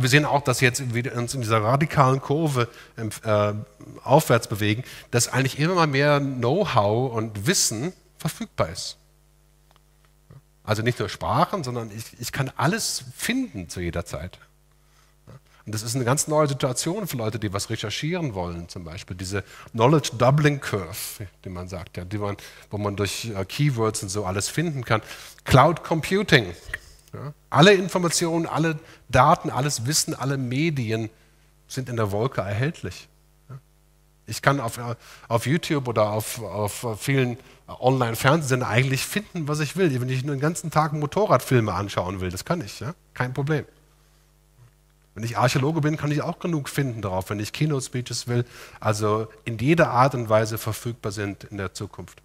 wir sehen auch, dass jetzt wir uns in dieser radikalen Kurve äh, aufwärts bewegen, dass eigentlich immer mehr Know-how und Wissen verfügbar ist. Also nicht nur Sprachen, sondern ich, ich kann alles finden zu jeder Zeit. Und das ist eine ganz neue Situation für Leute, die was recherchieren wollen, zum Beispiel diese Knowledge Doubling Curve, die man sagt, ja, die man, wo man durch äh, Keywords und so alles finden kann. Cloud Computing. Ja, alle Informationen, alle Daten, alles Wissen, alle Medien sind in der Wolke erhältlich. Ich kann auf, äh, auf YouTube oder auf, auf vielen Online-Fernsehsendern eigentlich finden, was ich will. Wenn ich den ganzen Tag Motorradfilme anschauen will, das kann ich, ja? kein Problem. Wenn ich Archäologe bin, kann ich auch genug finden darauf, wenn ich Keynote-Speeches will, also in jeder Art und Weise verfügbar sind in der Zukunft.